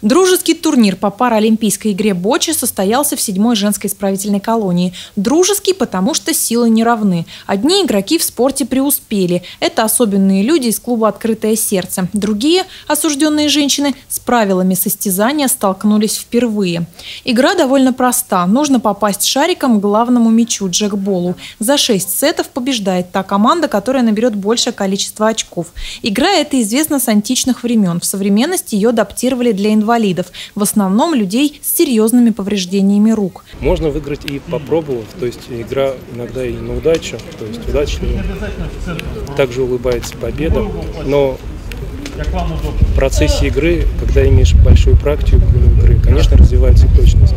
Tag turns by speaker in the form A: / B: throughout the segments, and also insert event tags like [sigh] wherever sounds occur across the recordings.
A: Дружеский турнир по паралимпийской игре бочи состоялся в седьмой женской исправительной колонии. Дружеский, потому что силы не равны. Одни игроки в спорте преуспели. Это особенные люди из клуба «Открытое сердце». Другие, осужденные женщины, с правилами состязания столкнулись впервые. Игра довольно проста. Нужно попасть шариком к главному мячу – джекболу. За шесть сетов побеждает та команда, которая наберет большее количество очков. Игра эта известна с античных времен. В современности ее адаптировали для инвалидов инвалидов, в основном людей с серьезными повреждениями рук.
B: Можно выиграть и попробовав, то есть игра иногда и на удачу, то есть удачливо. Также улыбается победа, но в процессе игры, когда имеешь большую практику игры, конечно, развивается и точность.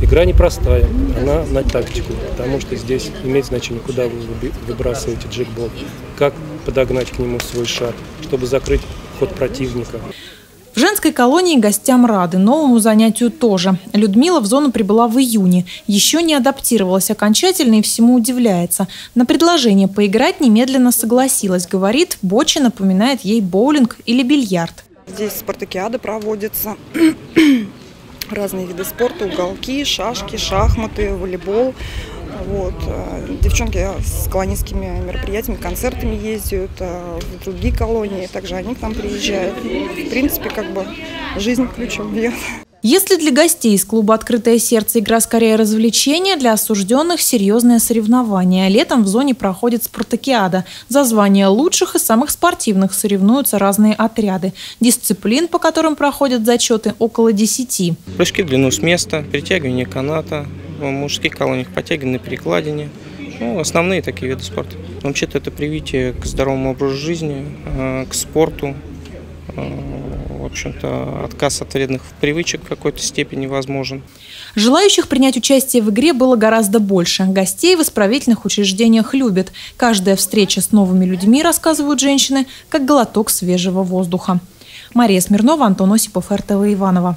B: Игра непростая, она на тактику, потому что здесь имеет значение, куда вы выбрасываете джекбол, как подогнать к нему свой шар, чтобы закрыть ход противника.
A: Женской колонии гостям рады, новому занятию тоже. Людмила в зону прибыла в июне. Еще не адаптировалась окончательно и всему удивляется. На предложение поиграть немедленно согласилась. Говорит, боча напоминает ей боулинг или бильярд.
C: Здесь спартакиады проводятся. [clears throat] Разные виды спорта, уголки, шашки, шахматы, волейбол. Вот. Э, девчонки с колонистскими мероприятиями, концертами ездят, э, в другие колонии, также они к нам приезжают. В принципе, как бы жизнь ключом бьет.
A: Если для гостей из клуба «Открытое сердце» игра скорее развлечение, для осужденных – серьезное соревнование. Летом в зоне проходит спартакиада. За звание лучших и самых спортивных соревнуются разные отряды. Дисциплин, по которым проходят зачеты, около десяти.
D: Прыжки в длину с места, притягивание каната, в мужских колониях подтягивание на перекладине. Ну, основные такие виды спорта. Вообще-то это привитие к здоровому образу жизни, э, к спорту, э, в общем-то, отказ от вредных привычек в какой-то степени возможен.
A: Желающих принять участие в игре было гораздо больше. Гостей в исправительных учреждениях любят. Каждая встреча с новыми людьми, рассказывают женщины, как глоток свежего воздуха. Мария Смирнова, Антон Осипов, РТВ Иванова.